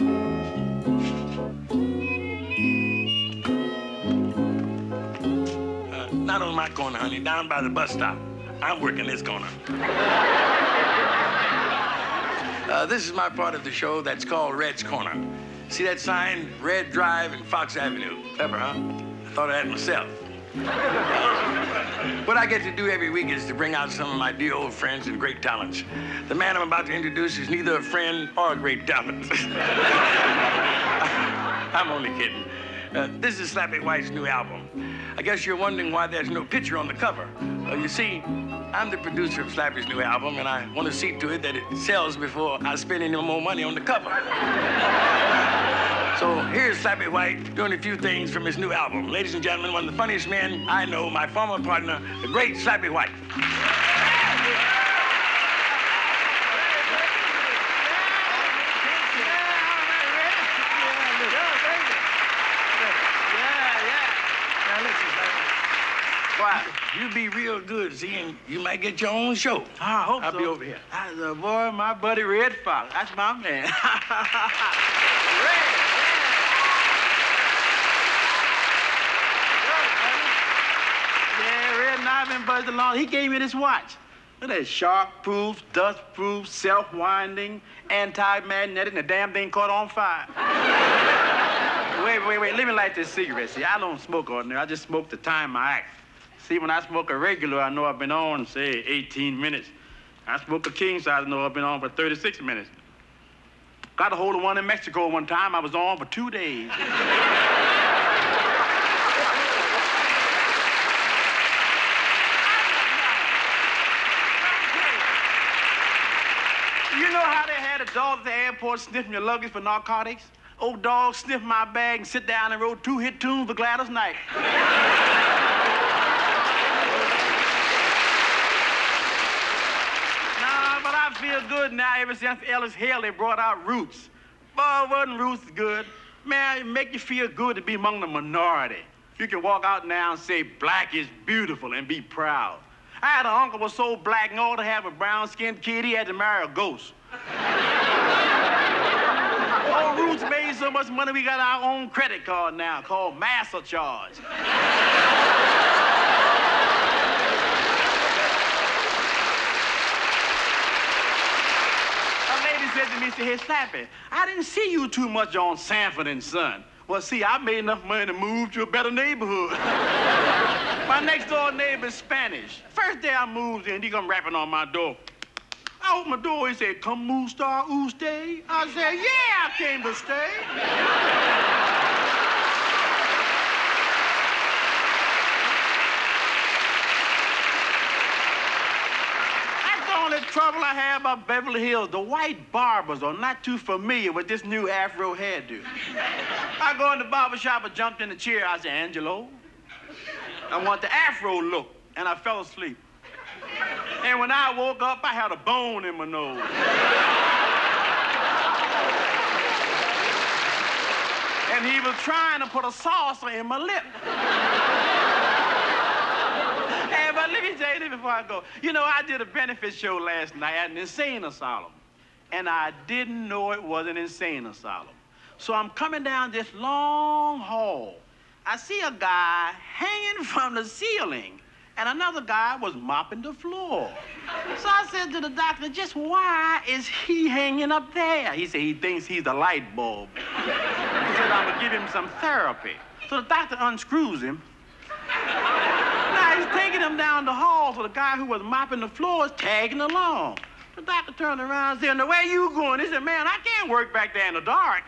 Uh, not on my corner, honey. Down by the bus stop. I'm working this corner. Uh, this is my part of the show that's called Redd's Corner. See that sign? Redd Drive and Foxx Avenue. Clever, huh? I thought of that myself. What I get to do every week is to bring out some of my dear old friends and great talents. The man I'm about to introduce is neither a friend or a great talent. I'm only kidding. Uh, this is Slappy White's new album. I guess you're wondering why there's no picture on the cover. You see, I'm the producer of Slappy's new album, and I want to see to it that it sells before I spend any more money on the cover. so here's Slappy White doing a few things from his new album. Ladies and gentlemen, one of the funniest men I know, my former partner, the great Slappy White. Boy, you be real good, see, and you might get your own show. Ah, I hope I'll so. be over here. That's a boy, my buddy Redd Foxx. That's my man. Been buzzing along. He gave me this watch. Look at that shark-proof, dust-proof, self-winding, anti-magnetic, and the damn thing caught on fire. wait, wait, wait. Let me light this cigarette. See, I don't smoke ordinary. I just smoke the time I act. See, when I smoke a regular, I know I've been on, say, 18 minutes. I smoke a king size, I know I've been on for 36 minutes. Got a hold of one in Mexico one time. I was on for two days. You know how they had a dog at the airport sniffing your luggage for narcotics? Old dog sniffed my bag and sit down and wrote two hit tunes for Gladys Knight. Nah, but I feel good now ever since Alex Haley brought out Roots. Boy, wasn't Roots good? Man, it make you feel good to be among the minority. You can walk out now and say, black is beautiful and be proud. I had an uncle was so black in order to have a brown-skinned kid, he had to marry a ghost. Old Roots made so much money, we got our own credit card now called Master Charge. A lady said to me, she said, hey, Slappy, I didn't see you too much on Sanford and Son. Well, see, I made enough money to move to a better neighborhood. my next door neighbor is Spanish. First day I moved in, he come rapping on my door. I opened my door, he said, come move star stay. I said, yeah, I came to stay. That's the only trouble I have about Beverly Hills. The white barbers are not too familiar with this new afro hairdo. I go in the barber shop, I jumped in the chair. I said, Angelo, I want the afro look. And I fell asleep. And when I woke up, I had a bone in my nose. and he was trying to put a saucer in my lip. You before I go. You know, I did a benefit show last night at an insane asylum, and I didn't know it was an insane asylum. So I'm coming down this long hall. I see a guy hanging from the ceiling, and another guy was mopping the floor. So I said to the doctor, just why is he hanging up there? He said he thinks he's a light bulb. He said, I'm gonna give him some therapy. So the doctor unscrews him. He's taking him down the hall, so the guy who was mopping the floor is tagging along. The doctor turned around and said, "Now where you going?" He said, "Man, I can't work back there in the dark."